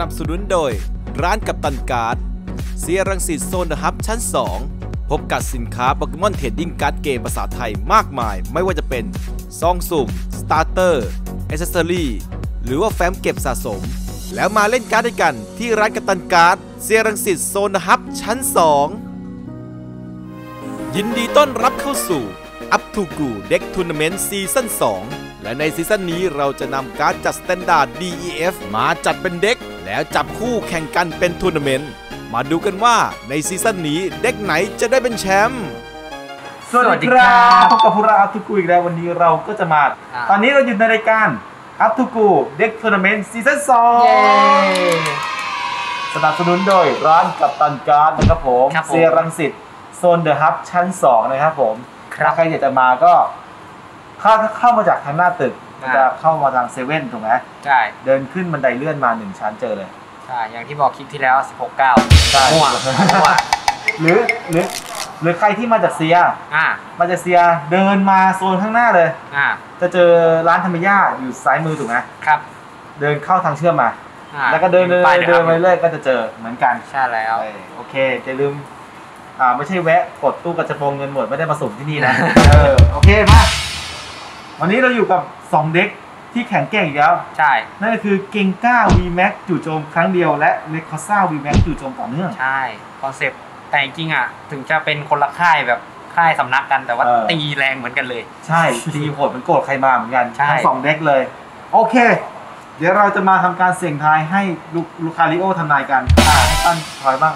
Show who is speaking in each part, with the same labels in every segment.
Speaker 1: สนับสนุนโดย ร้านกัปตันการ์ดเซียร์รังสิตโซน The Hub ชั้น 2 พบกับสินค้าโปเกมอน Trading Card Game ภาษาไทยมากมาย ไม่ว่าจะเป็นซองสุ่ม starter accessory หรือว่าแฟ้มเก็บสะสม แล้วมาเล่นการ์ดด้วยกันที่ร้านกัปตันการ์ดเซียร์รังสิตโซน The Hub ชั้น 2 ยินดีต้อนรับเข้าสู่ Up to Go Deck Tournament season 2 และใน season นี้เราจะนำการ์ดจัด standard DEF มาจัดเป็น deck แล้วจับคู่แข่งกันเป็นทัวร์นาเมนต์ มาดูกันว่าใน season นี้ deck ไหนจะได้เป็นแชมป์
Speaker 2: สวัสดีครับพบกับพวกเราอัพทูกูอีกแล้ววันนี้เราก็จะมา
Speaker 3: อ่า
Speaker 2: ตอนนี้เราอยู่ในรายการ Up to Go Deck Tournament season สอง
Speaker 3: เย้
Speaker 2: สนับสนุนโดยร้านกัปตันการ์ดนะครับผม
Speaker 3: ครับผม
Speaker 2: เซียร์รังสิตโซน The Hub ชั้น 2 นะครับผม
Speaker 3: ครับ
Speaker 2: ถ้าใครอยากจะมาก็ เข้าเข้ามาจากทางหน้าตึกมัน
Speaker 3: อ่า
Speaker 2: จะเข้ามาทางเซเว่นถูกไหม
Speaker 3: ใช่
Speaker 2: เดินขึ้นบันไดเลื่อนมาหนึ่งชั้นเจอเลย
Speaker 3: ใช่อย่างที่บอกคลิปที่แล้ว 16 9
Speaker 2: ใช่
Speaker 3: มั่วมั่ว
Speaker 2: หรือหรือหรือใครที่มาจากเซีย
Speaker 3: อ่า
Speaker 2: มาจากเซียเดินมาโซนข้างหน้าเลย
Speaker 3: อ่า
Speaker 2: จะเจอร้านธรรมย่าอยู่ซ้ายมือถูกไหม
Speaker 3: ครับ
Speaker 2: เดินเข้าทางเชื่อมมา
Speaker 3: อ่า
Speaker 2: แล้วก็เดินเดิน
Speaker 3: ป้าย
Speaker 2: เดินไป
Speaker 3: นะครับ
Speaker 2: เรื่อยก็จะเจอเหมือนกัน
Speaker 3: ใช่แล้ว
Speaker 2: เออโอเคอย่าลืมอ่าไม่ใช่แวะกดตู้กระจะโปรงเงินหมดไม่ได้มาสุ่มที่นี่นะเออโอเคมา วันนี้เราอยู่กับ 2 deck ที่แข็งแกร่งอีกแล้ว
Speaker 3: ใช่
Speaker 2: นั่นก็คือเกงก้า VMAX จู่โจมครั้งเดียวและเร็คควอซา VMAX จู่โจมต่อเนื่อง
Speaker 3: ใช่ concept แต่จริงๆอะ ถึงจะเป็นคนละค่ายแบบค่ายสำนักกันแต่ว่า
Speaker 2: เออ
Speaker 3: ตีแรงเหมือนกันเลย
Speaker 2: ใช่ตีโหดเหมือนโกรธใครมาเหมือนกัน
Speaker 3: ใช่
Speaker 2: ทั้งสอง deck เลย โอเค เดี๋ยวเราจะมาทำการเสี่ยงทายให้ลูลูคาริโอทำนายกันอ่าให้ตั้นทอยบ้าง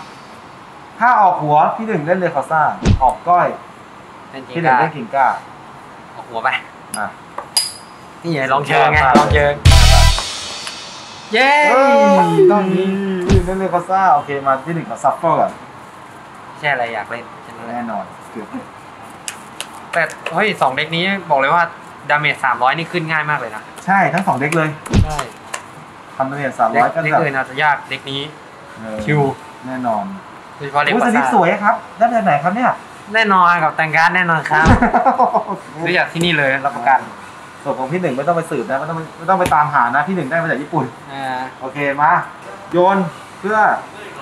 Speaker 2: ถ้าออกหัวพี่หนึ่งเล่นเร็คควอซาออกก้อย
Speaker 3: เป็นจริง
Speaker 2: พี่หนึ่ง
Speaker 3: ก็
Speaker 2: เล่นเกงก้า
Speaker 3: เอาหัวไป
Speaker 2: อะ
Speaker 3: นี่ไงลองเชิงไง
Speaker 2: มาก
Speaker 3: ลองเชิงเย้
Speaker 2: เฮ้ยต้องนี้เล่นเร็คควอซาโอเคมาที่หนึ่งกับซัฟเฟอร์ก่อน
Speaker 3: ไม่ใช่อะไรอยากเล่นแค่นั้นแหละ
Speaker 2: แน่นอนเกือบ
Speaker 3: แต่เฮ้ยสอง deck นี้บอกเลยว่า damage 300นี่ขึ้นง่ายมากเลยนะ
Speaker 2: ใช่ทั้งสอง deck เลย
Speaker 3: ใช่
Speaker 2: ทำเนียสาม
Speaker 3: เด็
Speaker 2: ร้
Speaker 3: ก
Speaker 2: อยก็
Speaker 3: เด็ก
Speaker 2: แบบ
Speaker 3: อื่นอาจจะยากเด็กนี้
Speaker 2: เออ
Speaker 3: ชิว
Speaker 2: แน่นอน
Speaker 3: โดยเฉพาะเด็ก
Speaker 2: โอ้ย
Speaker 3: ภา
Speaker 2: สลิป
Speaker 3: ษา
Speaker 2: สวยครับได้มาจากไหนครับเนี่ย
Speaker 3: แน่นอนกับแต่งการดแน่นอนครับซื้อจากที่นี่เลยรับประกัน
Speaker 2: ส่วนของพี่หนึ่งไม่ต้องไปสืบนะไม่ต้องไม่ต้องไปตามหานะพี่หนึ่งได้มาจากญี่ปุ่น
Speaker 3: อ่า
Speaker 2: โอเคมาโยนเพื่อ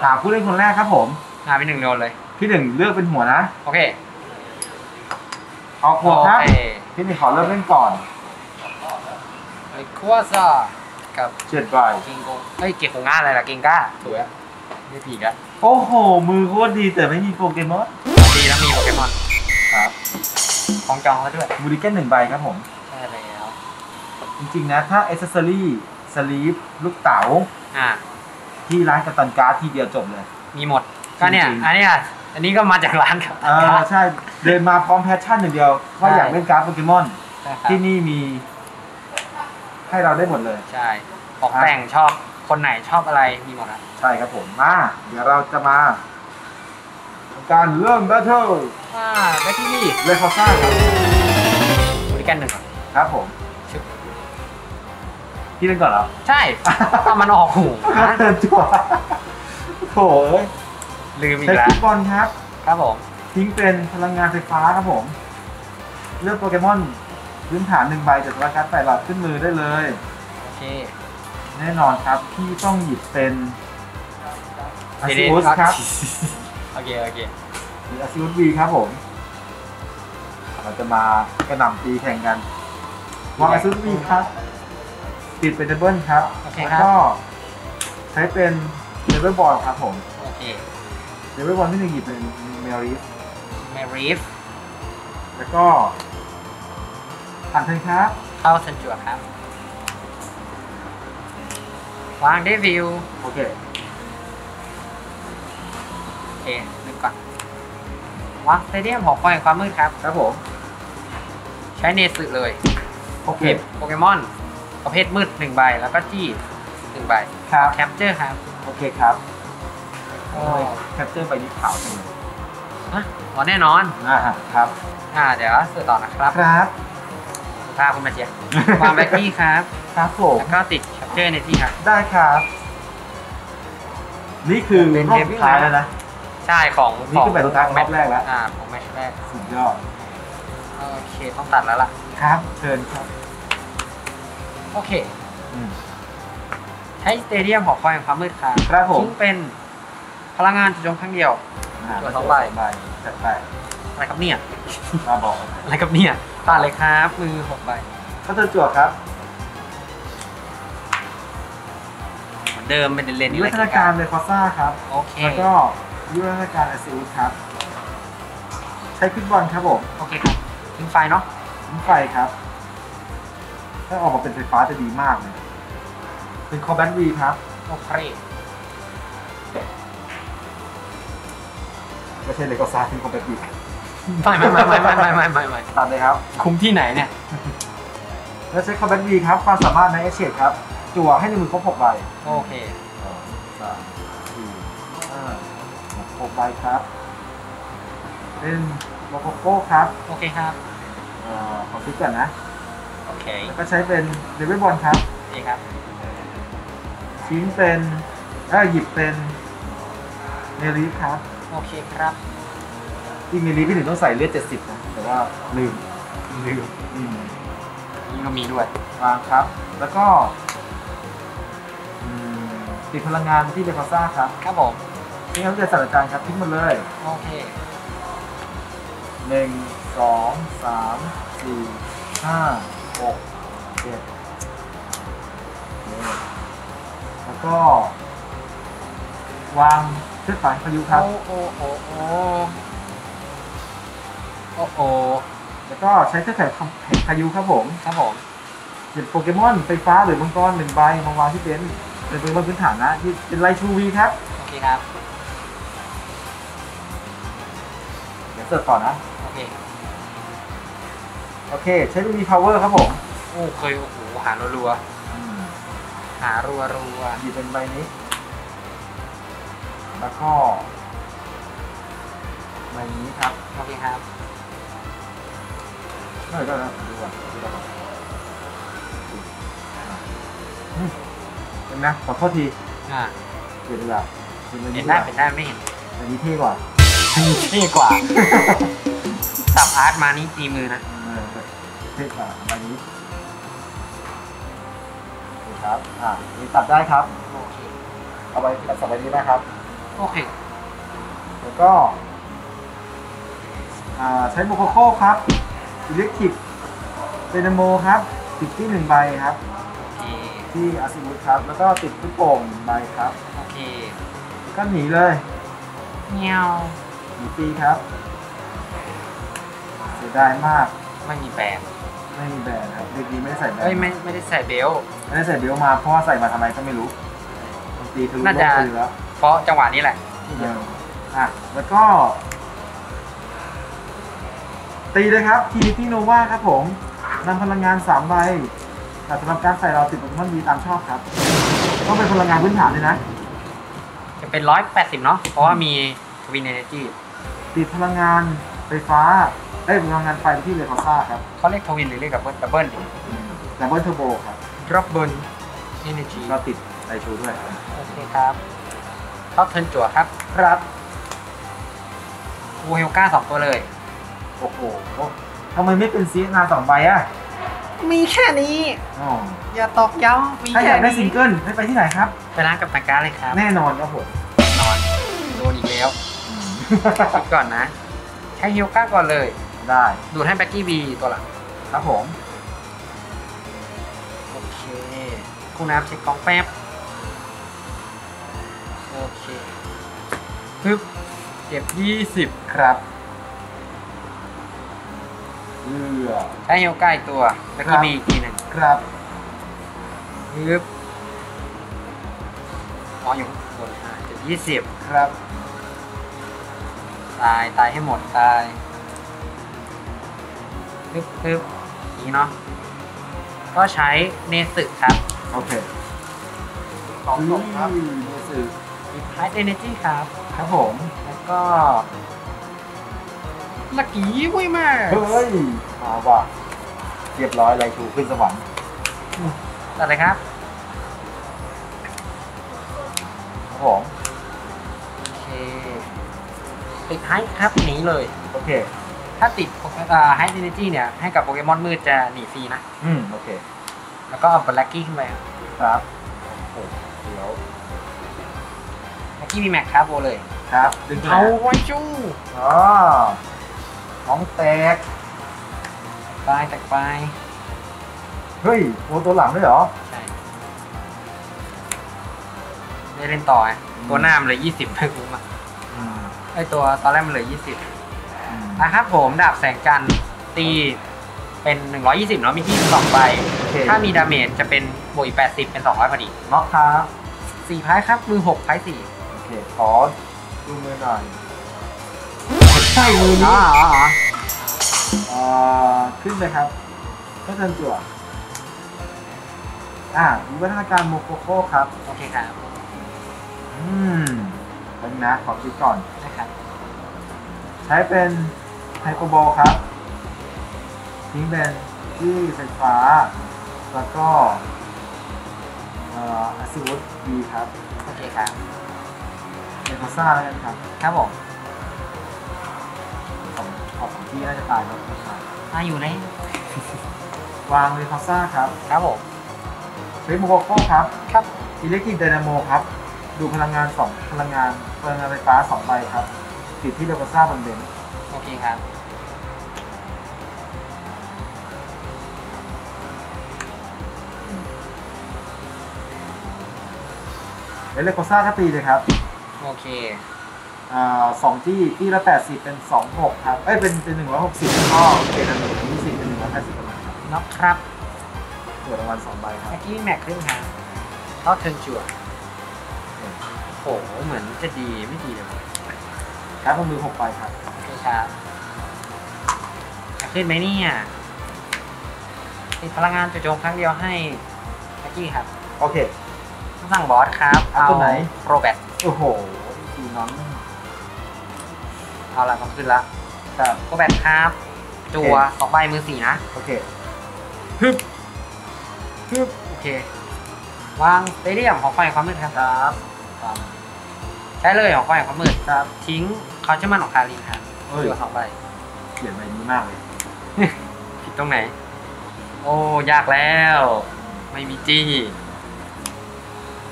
Speaker 2: หาผู้เล่นคนแรกครับผม
Speaker 3: หาไปหนึ่งโดนเลย
Speaker 2: พี่หนึ่งเลือกเป็นหัวนะ
Speaker 3: โอเค
Speaker 2: ออกหัวครับ
Speaker 3: โอเค
Speaker 2: พี่หนึ่งขอเริ่มเล่นก่อน
Speaker 3: ไอ้คัวซ่ากับ
Speaker 2: เจ็ดใบ
Speaker 3: กิงโกเอ้ยเก็บของงานอะไรล่ะกิงก้าถูกแล้ว ไม่ผิดอะ
Speaker 2: โอ้โห มือโคตรดีแต่ไม่มีโปเกมอน
Speaker 3: ดีนะมีโปเกมอน
Speaker 2: ครับ
Speaker 3: ของจองแล้วด้วย
Speaker 2: มูดิเกนหนึ่งใบครับผม
Speaker 3: ใช่แล้ว
Speaker 2: จริงๆนะ ถ้าเอเซอรี่สลีปลูกเต๋า
Speaker 3: อ่า
Speaker 2: ที่ร้านกัปตันการ์ดทีเดียวจบเลย
Speaker 3: มีหมด ก็เนี่ย
Speaker 2: จริงๆ
Speaker 3: อันเนี้ยอันนี้ก็มาจากร้านครับ
Speaker 2: เออใช่ เดินมาพร้อมแพชชั่นอย่างเดียวว่า
Speaker 3: ใช่
Speaker 2: อยากเล่นการ์ดโปเกมอน
Speaker 3: ใช่ครับ
Speaker 2: ที่นี่มี ให้เราได้หมดเลย
Speaker 3: ใช่ของแต่งชอบ คนไหนชอบอะไรมีหมดอะ
Speaker 2: ใช่ครับผมมาเดี๋ยวเราจะมาทำการเริ่ม battle
Speaker 3: อ่าได้ที่นี่
Speaker 2: เร็คควอซาครับ
Speaker 3: บริการหนึ่งก่อน
Speaker 2: ครับผม
Speaker 3: ชึบ
Speaker 2: พี่เล่นก่อนเหรอ
Speaker 3: ใช่ถ้ามันออกหัว
Speaker 2: เติมจั่วโถ่เอ้ย
Speaker 3: ลืมอี
Speaker 2: ใช้
Speaker 3: กแล้
Speaker 2: ฟุ
Speaker 3: ว
Speaker 2: ตบอลครับ
Speaker 3: ครับผม
Speaker 2: ทิ้งเป็นพลังงานไฟฟ้าครับผม เลือกโปเกมอนพื้นฐานหนึ่งใบจากราคาแปดหลอดขึ้นมือได้เลย
Speaker 3: โอเค
Speaker 2: แน่นอนครับพี่ต้องหยิบเป็นอา
Speaker 3: เด
Speaker 2: ซิ
Speaker 3: เด
Speaker 2: อุสครับ
Speaker 3: โอเคโอเค
Speaker 2: หรืออาซิอุสวีครับผมเราจะมากระหน่ำตีแข่งกันวางอาซิอุสวีครับ ติดเป็นดับเบิลครับ
Speaker 3: โอเค
Speaker 2: แล้ว
Speaker 3: ครับ
Speaker 2: ก็ใช้เป็นเลเวลบอลครับผม
Speaker 3: โอเค
Speaker 2: เลเวลบอลที่หนึ่งหยิบเป็นเมริส
Speaker 3: แมรีฟ
Speaker 2: แล้วก็ผ่านเทิร์นครับ
Speaker 3: เข้าสันจวดครับ วางได้วิว
Speaker 2: โอเค
Speaker 3: โอเคนึกก่อนวางสเตเดียมหอคอยแห่งความมืดครับ
Speaker 2: ครับผม
Speaker 3: ใช้เนสึเลย
Speaker 2: โอเค
Speaker 3: เก็บโปเกมอน ประเภทมืดหนึ่งใบ แล้วก็จี้หนึ่งใบ
Speaker 2: ครับ
Speaker 3: แคปเจอร์ครับ
Speaker 2: โอเคครับ
Speaker 3: โอ้
Speaker 2: แคปเจอร์ใบนี้ขาวจังเลย
Speaker 3: ฮะอ๋อแน่นอน
Speaker 2: อ่าครับ
Speaker 3: อ่า เดี๋ยวสื่อต่อนะครับ
Speaker 2: ครับ
Speaker 3: สุภาพคุณมาเชียร์วางแบ็คที่ครับ
Speaker 2: ครับผม
Speaker 3: แล้วก็ติด แคปเจอร์ในที่ครับ
Speaker 2: ได้ครับ นี่คือ
Speaker 3: เป็น
Speaker 2: รอบ
Speaker 3: เดวิ
Speaker 2: สุ
Speaker 3: ล
Speaker 2: ดท้ายแล้วนะ
Speaker 3: ใช่ของ
Speaker 2: นี่คือแบบสุดท้ายของรอบแรกแล้ว
Speaker 3: อ่าของแมตช์แรก
Speaker 2: สุดยอด
Speaker 3: โอเคต้องตัดแล้วล่ะ
Speaker 2: ครับเชิญครับ
Speaker 3: โอเค
Speaker 2: อืม
Speaker 3: แทช้สเตเดียมหอคอยแห่งความมืดครับ
Speaker 2: ครับผม
Speaker 3: ซึ่งเป็นพลังงานจุดจมครั้งเดียว
Speaker 2: อ่า
Speaker 3: ตัวสองใบ
Speaker 2: ใบจัดไป
Speaker 3: อะไรครับเนี่ย
Speaker 2: มาบอก
Speaker 3: อะไรครับเนี่ยตัดเลยครับมือหกใบ
Speaker 2: ก็จะจั่วครับ
Speaker 3: เหมือนเดิมเป็นเลน
Speaker 2: วิ
Speaker 3: นี่
Speaker 2: วัฒนาการเลยคอซ่าครับ
Speaker 3: โอเค
Speaker 2: แล้วก็วิวัฒนาการอาซิอุสครับ ใช้คลิปบอลครับผม
Speaker 3: โอเคครับทิ้งไฟเนาะ
Speaker 2: ทิ้งไฟครับ ถ้าออกมาเป็นไฟฟ้าจะดีมากเลย เป็นคอแบนวีครับ
Speaker 3: โอเค
Speaker 2: ไม่ใช่เลยก็ซาเป็นคอแบนวี
Speaker 3: ไม่ไม่ไม่ไม่ไม่ไม่ไม่ไม่ไม่
Speaker 2: ตัดเลยครับ
Speaker 3: คุมที่ไหนเนี่ย
Speaker 2: แล้วใช้คอมแบทวีครับ ความสามารถในเอเชดครับ จั่วให้ในมือครบหกใบ
Speaker 3: โอเค
Speaker 2: สองสามสี่ห้าหกหกใบครับ เป็นโลโกโก้ครับ
Speaker 3: โอเคครับ
Speaker 2: เอ่อขอคิดก่อนนะ
Speaker 3: โอเค
Speaker 2: แล้วก็ใช้เป็น Level Ball ครับ
Speaker 3: โอเคครับ
Speaker 2: ชิ้นเป็นเอ้ยหยิบเป็นเมลีฟครับ
Speaker 3: โอเคครับ
Speaker 2: จริงเมลีฟพี่หนึ่งต้องใส่เลือดเจ็ดสิบนะแต่ว่าลืม
Speaker 3: ลืม
Speaker 2: อืม
Speaker 3: นี่ก็มีด้วย
Speaker 2: วางครับ แล้วก็อืม ติดพลังงานที่เบคอซ่าครับ
Speaker 3: ครับผม
Speaker 2: นี่เขาจะสถานการณ์ครับทิ้งหมันเลย
Speaker 3: โอเค
Speaker 2: หนึ่งสองสามสี่ห้าหกเจ็ดแล้วก็วางเชือกสายพายุครับ
Speaker 3: โอ้โอ้โอ้โอ้โอ้โอ้
Speaker 2: แล้วก็ใช้เชือกแข็งแข็งพายุครับผม
Speaker 3: ครับผม
Speaker 2: เห็นโปเกมอนไฟฟ้าหรือมังกรหนึ่งใบมาวางที่เป็น เป็นโปเกมอนพื้นฐานนะที่เป็นไลชูวีครับ
Speaker 3: โอเคครับ
Speaker 2: เดี๋ยวเสิร์ฟต่อนะ
Speaker 3: โอเค
Speaker 2: โอเค ใช้วีพาวเวอร์ครับผม
Speaker 3: โอ้เคยโอ้โหหารัวๆหารัวรัว
Speaker 2: หยิบเป็นใบนี้ แล้วก็ใบนี้ครับ
Speaker 3: ๆโอเคครับ
Speaker 2: เดี๋ยวเดี๋ยวเดี๋ยวดูก่อนดูก่อน นไหมขอโทษที
Speaker 3: อ่า
Speaker 2: เปลี่ยนดีกว่าเปลี่ยนใบ
Speaker 3: เห็
Speaker 2: นี้
Speaker 3: นได้
Speaker 2: ดีกว่า
Speaker 3: เป็นได้ไม่เห็น
Speaker 2: ใบนี้เท่กว่า
Speaker 3: เท่กว่าสับอาร์ตมานี่ตีมือนะ
Speaker 2: เออเท่กว่าใบนี้นี่ครับอ่านี่ตัดได้ครับ
Speaker 3: โอเค
Speaker 2: เอาไปตัดสองใบนี้นะครับ
Speaker 3: โอเค
Speaker 2: แล้วก็อ่าใช้โมโคโค่ครับอิเล็กทริกเดนโมครับติดที่หนึ่งใบครับ
Speaker 3: โอเค
Speaker 2: ที่อาซิมุสครับ แล้วก็ติดลูกโป่งหนึ่งใบครับ
Speaker 3: โอเค
Speaker 2: ก็หนีเลย
Speaker 3: เงี้ยว
Speaker 2: หนีฟรีครับเสียดายมาก
Speaker 3: ไม่มี band
Speaker 2: ไม่มี band ครับ deck นี้ไม่ได้ใส่ band
Speaker 3: เอ้ยไม่ไม่ได้ใส่ belt
Speaker 2: ไม่ได้ใส่ belt มาเพราะว่าใส่มาทำไมก็ไม่รู้ดนตรีทะลุ
Speaker 3: น่า
Speaker 2: โล
Speaker 3: จะ
Speaker 2: กไปอยู่แล้ว
Speaker 3: เพราะจังหวะนี้แหละ
Speaker 2: เอออะแล้วก็ ตีเลยครับ Trinity Nova ครับผมนำพลังงาน3ใบ แต่สำหรับการใส่เราติดโปเกมอน V ตามชอบครับ ต้องเป็นพลังงานพื้นฐานเลยนะ
Speaker 3: จะเป็นร้อยแปดสิบเนาะ เพราะว่ามีทวินเอเนจี
Speaker 2: ติดพลังงานไฟฟ้า ได้ยพลังงานไฟที่เลคอซ่าครับ
Speaker 3: เขาเรียกทวินหรือเรียกดับเบิลดับเบิล
Speaker 2: ดับเบิลเทอร์โบครับ
Speaker 3: ดับเบิลเอเนจี
Speaker 2: เราติดไอชูด้วย
Speaker 3: โอเคครับท็อปเทิร์นจั่วครับ
Speaker 2: ครับ
Speaker 3: วูเฮลก้าสองตัวเลย
Speaker 2: โอ้โหทำไมไม่เป็นซีนาสองใบอะ
Speaker 3: มีแค่นี้
Speaker 2: อ๋อ
Speaker 3: อย่าตอกย้ำมี
Speaker 2: ถ้าอ
Speaker 3: แค่
Speaker 2: ยากได้
Speaker 3: นี้
Speaker 2: ซิงเกิลให้ไปที่ไหนครับ
Speaker 3: ไปร้านกับตาการเลยครับ
Speaker 2: แน่นอนครับผม
Speaker 3: นอนโดนอีกแล้วคิดก่อนนะใช้เฮลก้าก่อนเลย
Speaker 2: ได้
Speaker 3: ดูดให้แบ็กกี้บีตัวหลัง
Speaker 2: ครับผม
Speaker 3: โอเคคุณน้ำเช็คกล้องแป๊บ โอเค ปึ๊บ เก็บยี่สิบ
Speaker 2: ครับ เลือ
Speaker 3: ใช้เฮลก้าอีกตัวแบ็กกี้บีอีกทีหนึ่ง
Speaker 2: ครับ
Speaker 3: ปึ๊บอ๋ออยู่บนอ่าเก็บยี่สิบ
Speaker 2: ครับ
Speaker 3: ตายตายให้หมดตายปึ๊บปึ๊บอย่างนี้เนาะก็ใช้เนสึครับ
Speaker 2: โอเค
Speaker 3: สองศพครับ
Speaker 2: อืมรู้สึก
Speaker 3: อีกไฮเอเนจีครับ
Speaker 2: ครับผม
Speaker 3: แล้วก็ ลักกี้วุ้ยมาก
Speaker 2: เฮ้ยมาว่ะเรียบร้อยไรชูขึ้นสวรรค์
Speaker 3: ตัดเลยครับ
Speaker 2: ครับผม
Speaker 3: โอเคติดไฮครับหนีเลย
Speaker 2: โอเค
Speaker 3: ถ้าติดไฮเอเนจีเนี่ย ให้กับโปเกมอนมืดจะหนีฟรีนะ
Speaker 2: อืม โอเค
Speaker 3: แล้วก็เอาบัลลักกี้ขึ้นไปครับ
Speaker 2: ครับ
Speaker 3: โเดี๋
Speaker 2: ยว
Speaker 3: เมื่อกี้มีแม็กครับโบเลย
Speaker 2: ครับ ดึงขึ้น
Speaker 3: เอา
Speaker 2: มา
Speaker 3: ไว้จู้
Speaker 2: อ๋อ ของแตก
Speaker 3: ไปแตกไป
Speaker 2: เฮ้ยโอตัวหลังด้วยเหรอ
Speaker 3: ใช่ได้เล่นต่อไงตัวหน้ามันเหลยยี่สิบไม่คุ้มอะ
Speaker 2: อืม
Speaker 3: ไอตัวตอนแรกมันเหลือยี่สิบ
Speaker 2: อืม
Speaker 3: นะครับผมดาบแสงจันทร์ตีเป็น120เนาะมีที่สองใบ
Speaker 2: โอเค
Speaker 3: ถ้ามีดาเมจจะเป็นบวกอีก80เป็น200พอดี
Speaker 2: น็อกครับ
Speaker 3: สี่พายครับมือ6พายสี่
Speaker 2: โอเคขอดูมือหน่อย
Speaker 3: ใช่มือ
Speaker 2: อ๋
Speaker 3: นี้
Speaker 2: ออ๋ออ๋อเอ่อขึ้นเลยครับก็เทินจั่วอ่าวิวัฒนาการโมโคโค่ครับ
Speaker 3: โอเคครับ
Speaker 2: อืมเป็นนะขอคิดก่อน
Speaker 3: นะครับ
Speaker 2: ใช้เป็นไฮโปบอลครับ ทิ้งเป็นที่ไฟฟ้า แล้วก็เอ่ออาซิวุธดีครับ
Speaker 3: โอเคครับ
Speaker 2: เนโคซ่าแล้วกันครับ
Speaker 3: ครับผม
Speaker 2: สอง ขอบสองที่น่าจะตายแล้วนะครับ
Speaker 3: มาอยู่ใน
Speaker 2: วางเนโคซ่าครับ
Speaker 3: ครับผม
Speaker 2: ใช้โมโคโค่ครับ
Speaker 3: ครับ
Speaker 2: อิเล็กทริกไดนาโมครับ ดูพลังงานสองพลังงานพลังงานไฟฟ้าสองใบครับ ติดที่เดโคซ่าบนเบน
Speaker 3: โอเคครับ
Speaker 2: แล้วเลโคซ่าก็ตีเลยครับ
Speaker 3: โอเค
Speaker 2: อ่า สองที่ที่ละแปดสิบเป็นสองหกครับเอ้ยเป็นเป็นหนึ่งร้อยหกสิบก็เกรดอันหนึ่งยี่สิบเป็นหนึ่งร้อยแปดสิบประมาณครับ
Speaker 3: น็อกครับ
Speaker 2: ตัวรางวัลสองใบครับ
Speaker 3: เมื่อกี้แม็กขึ้นครับเข้าเทิร์นจั่วโอ้โหเหมือนจะดีไม่ดีเลยวะ
Speaker 2: การ์ดบนมือหกใบครับ
Speaker 3: โอเคครับจะขึ้นไหมเนี่ยติดพลังงานจู่โจมครั้งเดียวให้เมื่อกี้ครับ
Speaker 2: โอเค
Speaker 3: ต้องสั่งบอสครับ
Speaker 2: เอาตัวไหน
Speaker 3: โรแบต
Speaker 2: โอ้โหตีน้อง
Speaker 3: เอาละต้องขึ้นละ
Speaker 2: ครับ
Speaker 3: โรแบตครับจัวสองใบมือสี่นะ
Speaker 2: โอเค
Speaker 3: ฮึบฮึบโอเควางสเตเดียมของไฟความมืดครับ
Speaker 2: ครับ
Speaker 3: ใช้เลยของไฟความมืด
Speaker 2: ครับ
Speaker 3: ทิ้งเขาจะมันของคารินครับ
Speaker 2: เฮ้ย
Speaker 3: จัวสองใบ
Speaker 2: เขียนใบนี้มากเลย
Speaker 3: ผิดตรงไหน โอ้ยากแล้ว ไม่มีจี้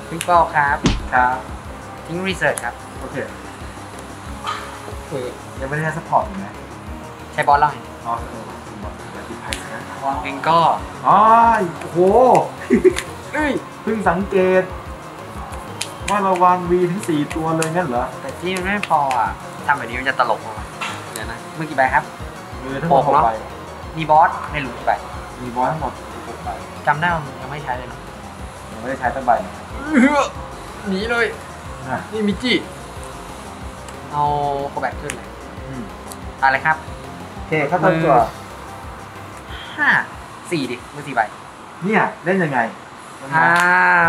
Speaker 3: ทิ้งเป้าครับ
Speaker 2: ครับ
Speaker 3: ทิ้งรีเสิร์ชครับ
Speaker 2: โอเค ยังไม่ได้ให้สปอร์ตอยู่นะ
Speaker 3: ใช้บอสแล้วไง
Speaker 2: อ๋อเออบอกเดี๋ยวติดไพ่นะ
Speaker 3: วางเพลงก็
Speaker 2: อ๋อโอ้โห
Speaker 3: เอ้ย
Speaker 2: เพิ่งสังเกต ว่าเราวางวีถึงสี่ตัวเลยงั้นเหรอ
Speaker 3: แต่จี้มันไม่พออะทำแบบนี้มันจะตลกมากเดี๋ยวนะเมื่อกี่ใบครับ
Speaker 2: มือทั้งหมด
Speaker 3: ห
Speaker 2: ห
Speaker 3: ก
Speaker 2: ก
Speaker 3: เนอะ
Speaker 2: ใบ
Speaker 3: มีบอสในหลุมกี่ใบ
Speaker 2: มีบอลทั้งหมดหกใบ
Speaker 3: จำได้ว่ายังไม่ใช้เลยเนาะ
Speaker 2: ยังไม่ได้ใช้ตั้งใบเลย
Speaker 3: หนีเลย
Speaker 2: อะ
Speaker 3: นี่มิจิ เอาโคแบกขึ้นเลย
Speaker 2: อืม
Speaker 3: อะไรครับ
Speaker 2: โอเคเข้าตัวตัว
Speaker 3: ห้าสี่ดิมือสี่ใบ
Speaker 2: เนี่ยเล่นยังไง
Speaker 3: อ้า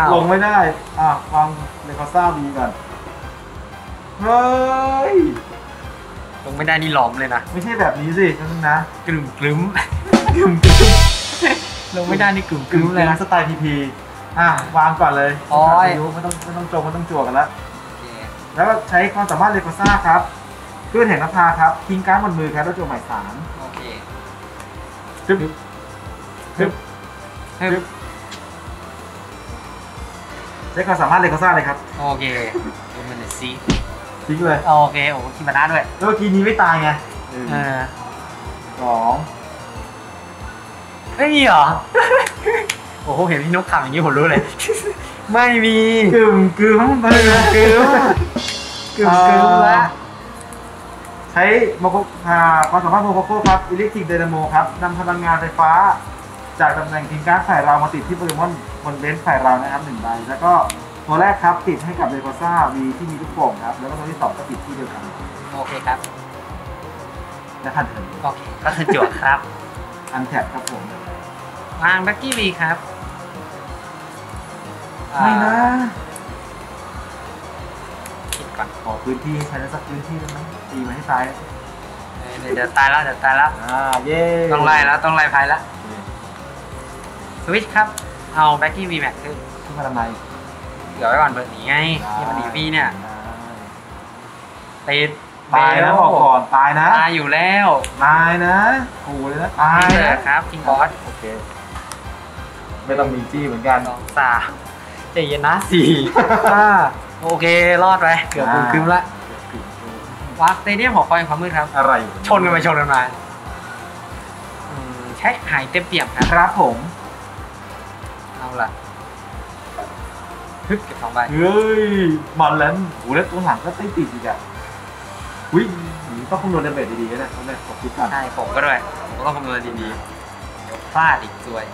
Speaker 3: ว
Speaker 2: ลงไม่ได้อะวางเลคอซ่าบีก่อนเฮ้ย
Speaker 3: ลงไม่ได้นี่หล้อมเลยนะ
Speaker 2: ไม่ใช่แบบนี้สินั่นนะ
Speaker 3: กลุ่มกลุ่ม
Speaker 2: กึ่มกึ่ม
Speaker 3: ลงไม่ได้นี่กลุ่มก
Speaker 2: กึ่
Speaker 3: ลุ่
Speaker 2: ม
Speaker 3: ม
Speaker 2: เล
Speaker 3: เลยย
Speaker 2: นะ
Speaker 3: นะ
Speaker 2: สไตล์พีพีอะวางก่อนเลย
Speaker 3: โอ้ย
Speaker 2: ไม่รู้ไม่ต้องไม่ต้องโจมไม่ต้องจั่วกันแล้ว แล้วก็ใช้ความสามารถเลโกซ่าครับคลื่นแห่งนภาครับ ทิ้งการ์ดบนมือครับแล้วจั่วใหม่สาม
Speaker 3: โอเค
Speaker 2: ฮึบฮึบ
Speaker 3: ฮึบ
Speaker 2: ใช้ความสามารถเลโกซ่าเลยครับ
Speaker 3: โอเคดูมันหน่อยสิ
Speaker 2: ทิ้งเลย
Speaker 3: โอเคโอ้คิมานาด้วย
Speaker 2: แล้วเมื่อกี้นี้ไม่ตายไงหนึ่ง
Speaker 3: เออ
Speaker 2: สอง
Speaker 3: ไม่มีเหรอ โอ้โห เห็นพี่นกขำอย่างนี้ผมรู้เลย ไม่มี
Speaker 2: กึ่มกึ่มไปเลย
Speaker 3: กึ่มกึ่มกึ่มละ
Speaker 2: ใช้โมโคอ่าความสามารถโมโคโคครับ Electric Dynamo ครับนำพลังงานไฟฟ้า จากตำแหน่งทิ้งการ์ดฝ่ายเรามาติดที่โปเกมอนบน bench ฝ่ายเรานะครับหนึ่งใบแล้วก็ตัวแรกครับติดให้กับเลโกซ่า V ที่มีลูกโป่งครับ แล้วก็ตัวที่สองก็ติดที่เดียวกัน
Speaker 3: โอเคครับ
Speaker 2: และ end turn
Speaker 3: โอเคก็คือจวดครับ
Speaker 2: untap ครับผม
Speaker 3: วางบักกี้ V ครับ
Speaker 2: ไม่นะ
Speaker 3: อ่าคิดก่อน
Speaker 2: ขอพื้นที่ใช้ได้สักพื้นที่ได้ไหมตีมาให้ตาย
Speaker 3: เออเดี๋ยวเดี๋ยวตายแล้วเดี๋ยวตายแล้ว
Speaker 2: อ่าเย่
Speaker 3: ต้องไล่แล้วต้องไล่พายแล้วสวิตช์ครับ เอาแบ็กกี้ VMAX ขึ้น
Speaker 2: ขึ้นมาทำไม
Speaker 3: เหลือไว้ก่อนเบอร์หนีไงที่มันหนีพี่เนี่ยติด
Speaker 2: ตายนะบอกก่อนตายนะ
Speaker 3: ตายอยู่แล้ว
Speaker 2: ตายนะขู่เลยนะตาย
Speaker 3: นี่เลย
Speaker 2: นะครับ
Speaker 3: คิงบอส
Speaker 2: โอเคไม่ต้องมีจี้เหมือนกัน
Speaker 3: สองสาม ใจเย็นนะสี่ห้าโอเค รอดไปเกือบ
Speaker 2: อ่า
Speaker 3: คืมละวาร์สเตเดียมหอคอยความมืดครับ
Speaker 2: อะไร
Speaker 3: ชนกันไปชนกันมาอืมใช้หายเต็มเปี่ยมครับ
Speaker 2: ครับผม
Speaker 3: เอาละฮึบเก็บสองใบ
Speaker 2: เฮ้ยมันแล้วโหแล้วตัวหลังก็ติดติดอีกอะวิ่งต้องคำนวณเดเบตดีๆนะต้องแรกขอคิดก่อน
Speaker 3: ใช่ผมก็ด้วยผมก็ต้องคำนวณดีๆเดี๋ยวพลาดอีกซวย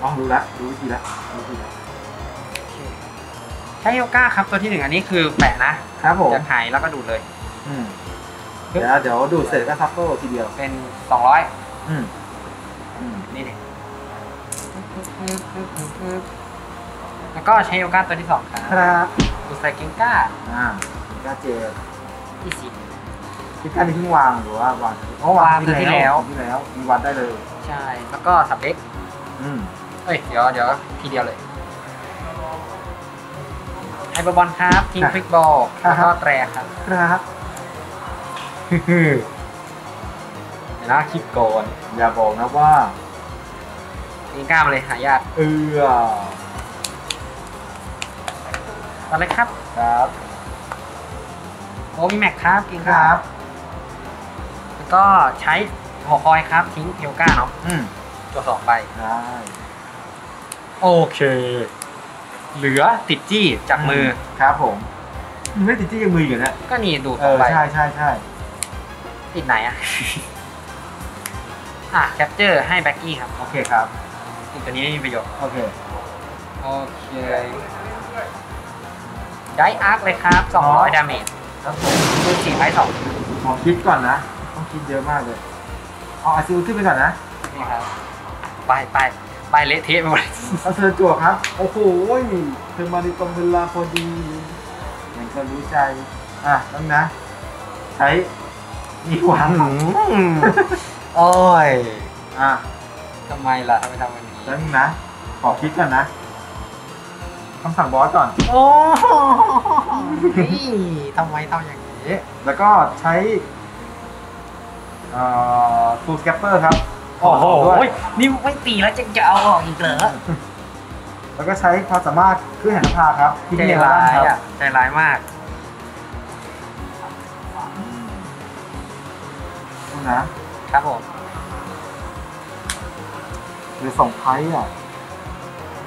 Speaker 2: อ๋อรู้ละรู้วิธีละรู้วิธีละ
Speaker 3: ใช้โยก้าครับตัวที่หนึ่งอันนี้คือแปะนะครับ
Speaker 2: ผม
Speaker 3: จะหายแล้วก็ดูดเลย
Speaker 2: อืมเดี๋ยวเดี๋ยวดูดเสร็จก็ shuffle ทีเดียว
Speaker 3: เป็นสองร้อย
Speaker 2: อืมอืม
Speaker 3: นี่เนี่ยแล้วก็ใช้โยก้าตัวที่สองครับ
Speaker 2: ครับ
Speaker 3: ดูดใส่เกงก้า
Speaker 2: อ่าก้าเจล
Speaker 3: ที่สิบ
Speaker 2: คิดการที่เพิ่งวางหรือว่าวางอ๋อ
Speaker 3: วางที่แล้ว
Speaker 2: ที่แล้วมีวัดได้เลย
Speaker 3: ใช่แล้วก็สับเล็ก
Speaker 2: อืม
Speaker 3: เอ้ยเดี๋ยวเดี๋ยวทีเดียวเลย ไฮเปอร์บอลครับทิ้งควิกบอลแล้วก็แตรครับ
Speaker 2: ครับ
Speaker 3: เดี๋ยวนะคิดก่อน
Speaker 2: อย่าบอกนะว่า
Speaker 3: เกงก้ามาเลยหายาก
Speaker 2: เออ
Speaker 3: ตอนเล็กครับ
Speaker 2: ครับ
Speaker 3: โอ้มีแม็กครับเกง
Speaker 2: ค
Speaker 3: ก้า
Speaker 2: รับ
Speaker 3: แล้วก็ใช้หอคอยครับ ทิ้งเทลก้าเนาะ
Speaker 2: อืม
Speaker 3: ตัวสองใบ
Speaker 2: ได้
Speaker 3: โอเค เหลือติดจี้จากมือ
Speaker 2: ครับผมมันไม่ติดที่ยังมืออยู่นะ
Speaker 3: ก็นี่ดูด
Speaker 2: เอ
Speaker 3: สอง
Speaker 2: อ
Speaker 3: ใบ
Speaker 2: ใช่ใช่ใช่
Speaker 3: ติดไหนอะอะแคปเจอร์ให้แบ็กกี้ครับ
Speaker 2: โอเคครับ
Speaker 3: อีกตัวนี้ไม่มีประโยชน์
Speaker 2: โอเค
Speaker 3: โอเคได้อาร์คเลยครับ 200 ดาเมจ
Speaker 2: ครับผม
Speaker 3: มือสี่ไพ่สอง
Speaker 2: ขอคิดก่อนนะต้องคิดเยอะมากเลยเอาอาซิลขึ้นไปก่อนนะ
Speaker 3: นี่ครับไปไป ไปเละเทะไปหมดเลย
Speaker 2: เอาเธอจั่วครับ โอ้โหเธอมาในตรงเวลาพอดีมันก็รู้ใจ อะต้องนะ ใช้มีหวัง
Speaker 3: โอ้ย
Speaker 2: อะ
Speaker 3: ทำไมล่ะทำไมทำแบบนี้
Speaker 2: แล้วนึงนะขอคิดก่อนนะคำสั่งบอสก่อน
Speaker 3: โอ้นี่ทำไมทำอย่างนี้
Speaker 2: แล้วก็ใช้ เอ่อฟูลสแกปเปอร์ครับ
Speaker 3: โอ้โห
Speaker 2: ด้วย
Speaker 3: นี่ไม่ตีแล้วจะจะเอาออกอีกเหรอ
Speaker 2: แล้วก็ใช้ความสามารถเครื่องแห่งนภาครับที่
Speaker 3: ใจ
Speaker 2: เรียก
Speaker 3: ร้า
Speaker 2: ว่ายค
Speaker 3: อะ
Speaker 2: รับ
Speaker 3: ใจร้ายมาก
Speaker 2: ดูนะครับ
Speaker 3: ผม
Speaker 2: หรือส่งไพ่อะ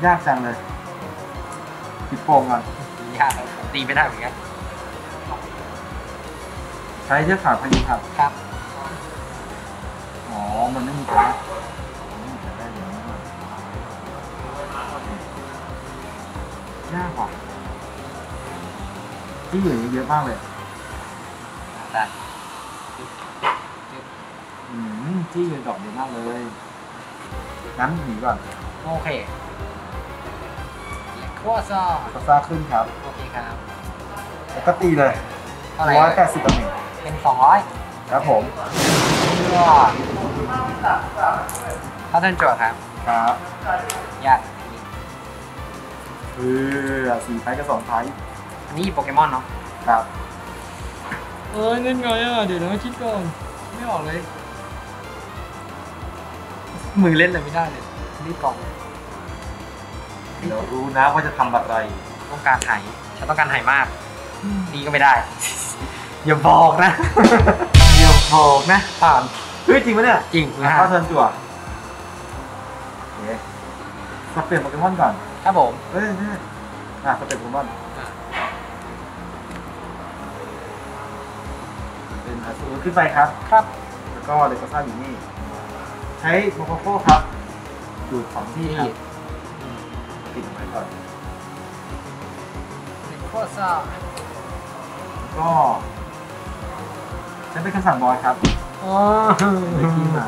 Speaker 2: ยากจังเลยปิดโป่งก่อน
Speaker 3: ยากครับตีไม่ได้เหมือนกัน
Speaker 2: ใช้เชือกขาพายุครับ
Speaker 3: ครับ
Speaker 2: อ๋อ มันไม่มีการมันไม่มีการได้เลยนะยากว่ะที่อยู่นี้เยอะมากเลย
Speaker 3: ได้
Speaker 2: อืมที่อยู่ดอกเยอะมากเลยงั้นหนีก่อน
Speaker 3: โอเคเลครัวซอ
Speaker 2: ก็ซ่าขึ้นครับ
Speaker 3: โอเคครับ
Speaker 2: แล้วก็ตีเลย
Speaker 3: เท่าไหร่
Speaker 2: ร้อยแปดสิบต่อหนึ่ง
Speaker 3: เป็นสองร้อย
Speaker 2: ครับผม
Speaker 3: เข้าเทิร์นโจทย์ครับ
Speaker 2: ครับ
Speaker 3: ยาก
Speaker 2: เออสี่ไพ่กับสองไพ่
Speaker 3: อันนี้โปเกมอนเนาะ
Speaker 2: ครับ
Speaker 3: เอ้ยเล่นไงอะ เดี๋ยวนะคิดก่อน ไม่ออกเลย มือเล่นเลยไม่ได้เลย รีบกล่อง
Speaker 2: เดี๋ยวรู้นะว่าจะทำอะไร
Speaker 3: ต้องการไห่ฉันต้องการไห่มาก ดีก็ไม่ได้ อย่าบอกนะ อย่าบอกนะผ่าน
Speaker 2: เฮ้ยจริงปะเนี่ย
Speaker 3: จริง
Speaker 2: อะ
Speaker 3: นะ
Speaker 2: เข้าเทิร์นจั่วโอเคสเปลี่ยนโปเกมอนก่อน
Speaker 3: ครับผม
Speaker 2: เฮ้ยนี่อะสเปลี่ยนโปเกมอนเป็นอาซูขึ้นไปครับ
Speaker 3: ครับ
Speaker 2: แล้วก็เลโกซ่าอยู่นี่ ใช้โมโคโค่ครับ ดูดสองที่ครับ ติดไว้ก่อน
Speaker 3: โคตรซ่า
Speaker 2: แล้วก็ใช้เป็นคำสั่งบอยครับ
Speaker 3: อ๋อ
Speaker 2: เลขที่มา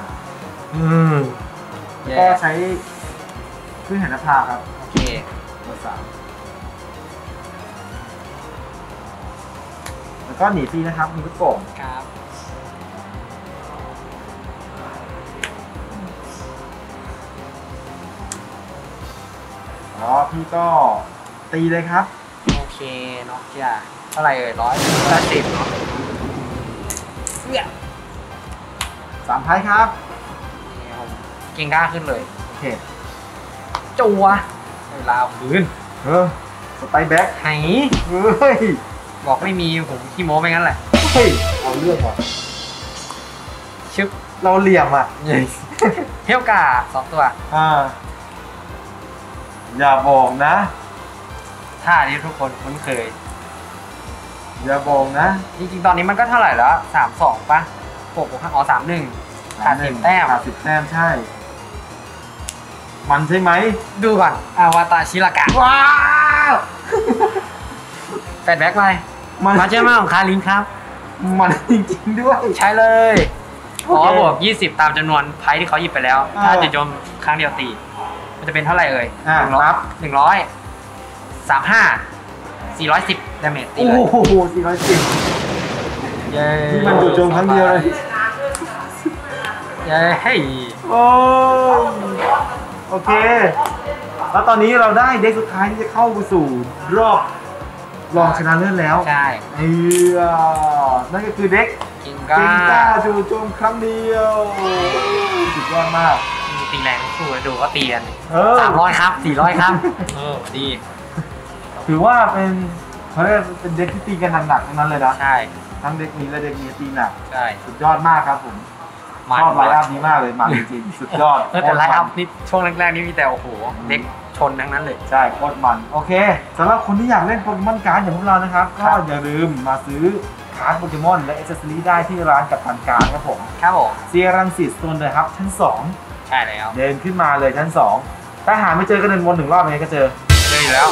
Speaker 3: อืม
Speaker 2: แล้วก็ใช้เครื่องแห่งนภาครับ
Speaker 3: โอเค
Speaker 2: เบอร์สามแล้วก็หนีฟรีนะครับ มีลูกโป่ง
Speaker 3: ครับ
Speaker 2: อ๋อพี่ก็ตีเลยครับ
Speaker 3: โอเคเนาะจ้าเท่าไหร่เอ่ยร้อยแปดสิบเนาะเสื้อ
Speaker 2: สามไพ่ครับ
Speaker 3: เก่งกล้าขึ้นเลย
Speaker 2: โอเค
Speaker 3: จัวเวลาคืน
Speaker 2: เออสไปแบ็ค
Speaker 3: ไห
Speaker 2: เฮ้ย
Speaker 3: บอกไม่มีผมขี้โม้ไปงั้นแหละ
Speaker 2: เฮ้ยเอาเรื่องว่ะ
Speaker 3: ชึบ
Speaker 2: เราเหลี่ยมอะ
Speaker 3: เที่ยวกาสองตัว
Speaker 2: อ่าอย่าบอกนะ
Speaker 3: ท่าที่ทุกคนคุ้นเคย
Speaker 2: อย่าบอกนะ
Speaker 3: จริงๆ ตอนนี้มันก็เท่าไหร่แล้วสามสองปะ หกบวกห้าอ๋อสามหนึ่งขาดสิบแต้ม
Speaker 2: ขาดสิบแต้มใช่ มันใช่ไหม
Speaker 3: ดูก่อนอาวาตาชิรากะ
Speaker 2: ว้าว
Speaker 3: แฟดแบ็กไป
Speaker 2: มัน
Speaker 3: มาเจอมาของคารินครับ
Speaker 2: มันจริงๆด้วย
Speaker 3: ใช้เลย
Speaker 2: โอเค
Speaker 3: อ๋อบวก20ตามจำนวนไพ่ที่เขาหยิบไปแล้ว
Speaker 2: อ่า
Speaker 3: ถ้าจะโจมครั้งเดียวตี มันจะเป็นเท่าไหร่เอ่ย
Speaker 2: อ่า
Speaker 3: หนึ่งร้อย
Speaker 2: ครับ
Speaker 3: หนึ่งร้อยสามห้าสี่ร้อยสิบ damage ตี
Speaker 2: โอ้
Speaker 3: เลย
Speaker 2: โหสี่ร้อยสิบ
Speaker 3: เย้
Speaker 2: นี่มันจู่โจมครั้งเดียวเลย
Speaker 3: เย้เฮ้ย
Speaker 2: โอ้ยโอเค แล้วตอนนี้เราได้ deck สุดท้ายที่จะเข้าไปสู่รอบรองชนะเลิศแล้ว
Speaker 3: ใช่
Speaker 2: เออนั่นก็คือ
Speaker 3: deck
Speaker 2: เก
Speaker 3: ง
Speaker 2: ก้าจู่โจมครั้งเดียวสุดยอดมาก
Speaker 3: มีตีแรงทั้งคู่เลยดูก็ตีกัน
Speaker 2: เออ
Speaker 3: สามร้อยครับสี่ร้อยครับ เออดี
Speaker 2: ถือว่าเป็นเขาเรียกเป็น deck ที่ตีกันหนักๆทั้งนั้นเลยนะ
Speaker 3: ใช่
Speaker 2: ทั้ง deck นี้และ deck นี้ตีหนัก
Speaker 3: ใช่
Speaker 2: สุดยอดมากครับผม
Speaker 3: มัน
Speaker 2: ชอบ lineup นี้มากเลยมันจริงๆสุดยอด
Speaker 3: เออแต่ lineup นี่ช่วงแรกๆนี่มีแต่โอ้โห deck ชนทั้งนั้นเลย
Speaker 2: ใช่โคตรมัน โอเคสำหรับคนที่อยากเล่นโปเกมอนการ์ดอย่างพวกเรานะครับ
Speaker 3: ครั
Speaker 2: ก็
Speaker 3: บ
Speaker 2: อย่าลืมมาซื้อการ์ดโปเกมอนและเอเซสซอรี่ได้ที่ร้านกับตันการ์ดครับผม
Speaker 3: ครับผม
Speaker 2: เซียร์รังสิตโซนเลยครับชั้น
Speaker 3: ใช่แล้ว
Speaker 2: 2เดินขึ้นมาเลยชั้น 2 ถ้าหาไม่เจอก็เดินวนหนึ่งรอบยังไงก็เจอ
Speaker 3: เจ ออยู่แล้ว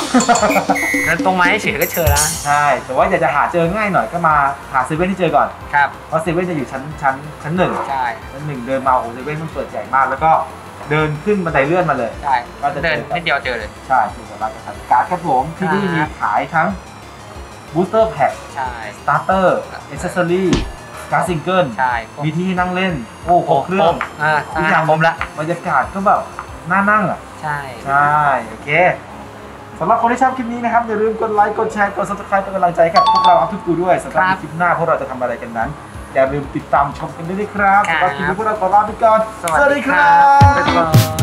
Speaker 3: เดินตรงมาเฉยๆก็เจอแล้ว
Speaker 2: ใช่ แต่ว่าอยากจะหาเจอง่ายหน่อยก็มาหาเซเว่นที่เจอก่อน
Speaker 3: ครับ
Speaker 2: เพราะเซเว่นจะอยู่ชั้นชั้นชั้นหนึ่ง
Speaker 3: ใช่
Speaker 2: ชั้นหนึ่งเดินมาโอ้โหเซเว่นมันเปิดใหญ่มากแล้วก็เดินขึ้นบันไดเลื่อนมาเลย
Speaker 3: ใช่
Speaker 2: ก็จะเจอ
Speaker 3: เดินนิดเดียวเจอเลย
Speaker 2: ใช่คือร้านกับตันการ์ดครับผมที่นี่มีขายทั้งbooster pack
Speaker 3: ใช่
Speaker 2: starter เอเซสซอรี่การ์ดซิงเกิล
Speaker 3: ใช่พวก
Speaker 2: มีที่ให้นั่งเล่น โอ้โหเครื่อง
Speaker 3: อ่า
Speaker 2: ทุกอย่าง
Speaker 3: ผมละ
Speaker 2: บรรยากาศก็แบบน่านั่งอะ
Speaker 3: ใช่
Speaker 2: ใช่ โอเค สำหรับคนที่ชอบคลิปนี้นะครับ อย่าลืมกดไลค์ กดแชร์ กด subscribe เป็นกำลังใจให้กับพวกเราอัพทุกกูด้วยสำหรับในคลิปหน้าพวกเราจะทำอะไรกันนั้น อย่าลืมติดตามชมกันด้วยนะครับสำหรับคลิปนี้พวกเราขอลาไปก่อน
Speaker 3: สวัสดีครับบ๊ายบาย